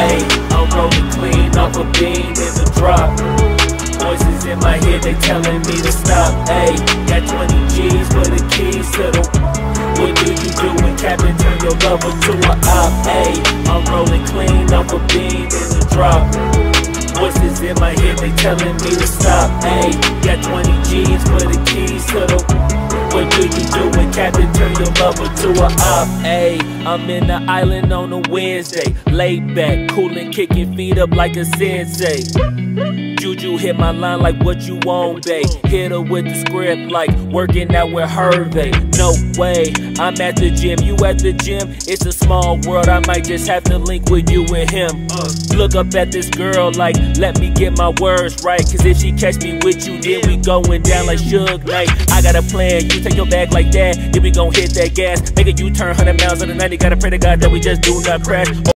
Ayy, I'm rolling clean off a bean in the drop. Voices in my head, they telling me to stop. Ayy, got 20 G's for the keys to the. What do you do when Captain turn your lover to a op? Ayy, I'm rolling clean off a bean in the drop. Voices in my head, they telling me to stop. Ayy, got 20 G's for the your lover to a op? Ayy, I'm in the island on a Wednesday. Laid back, coolin', kicking feet up like a sensei. Juju hit my line like what you want, babe. Hit her with the script like working out with Hervey. No way, I'm at the gym, you at the gym. It's a small world, I might just have to link with you and him. Look up at this girl like, let me get my words right. Cause if she catch me with you, then we going down like Suge Knight. I got a plan, you take your bag like that, then we gon' hit that gas. Make a U turn 100 miles on the 90, gotta pray to God that we just do not crash.